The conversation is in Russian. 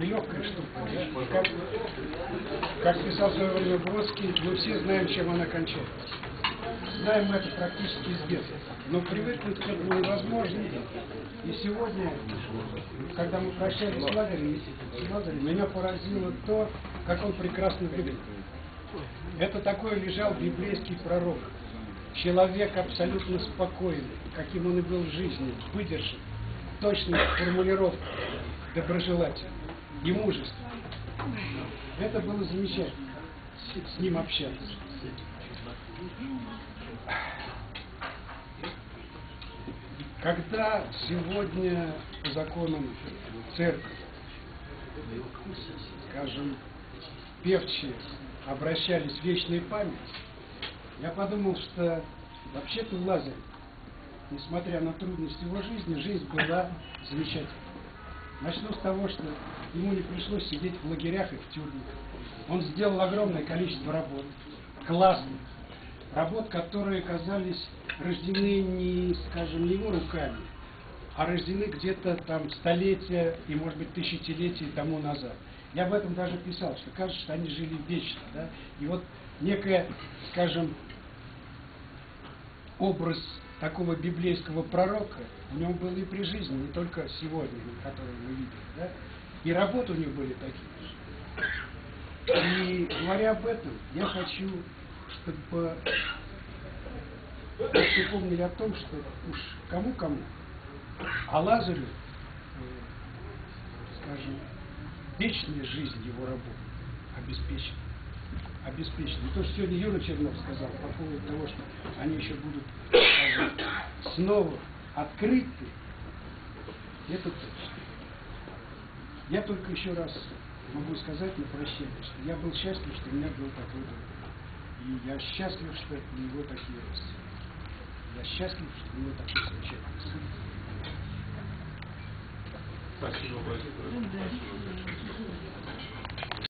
легкая штука. Как, как писал в свое время Бродский, мы все знаем, чем она кончается. Знаем мы это практически из детства. Но привыкнуть к этому невозможно. И сегодня, когда мы прощались с Лазарем, меня поразило то, как он прекрасно выглядит. Это такой лежал библейский пророк. Человек абсолютно спокойный, каким он и был в жизни, выдержан, точная формулировка, доброжелательный и мужественный. Это было замечательно с ним общаться. Когда сегодня по законам церкви, скажем, певчие обращались в вечную память, я подумал, что вообще-то Лазарь, несмотря на трудности его жизни, жизнь была замечательной. Начну с того, что ему не пришлось сидеть в лагерях и в тюрьмах. Он сделал огромное количество работ, классных, работ, которые казались рождены не, скажем, не его руками, а рождены где-то там столетия и, может быть, тысячелетия тому назад. Я об этом даже писал, что кажется, что они жили вечно. Да? И вот некая, скажем, образ такого библейского пророка у него был и при жизни, не только сегодня, который мы видим. Да? И работы у него были такие же. И говоря об этом, я хочу, чтобы все помнили о том, что уж кому-кому, а Лазарю, э, скажем, вечная жизнь его работы обеспечена. Обеспечена. И то, что сегодня Юра Чернов сказал по поводу того, что они еще будут скажем, снова открыты, это точно. Я только еще раз могу сказать на прощание, что я был счастлив, что у меня был такой друг. И я счастлив, что у него такие родственники. Я счастлив, что у него такой замечательный сын. Спасибо большое.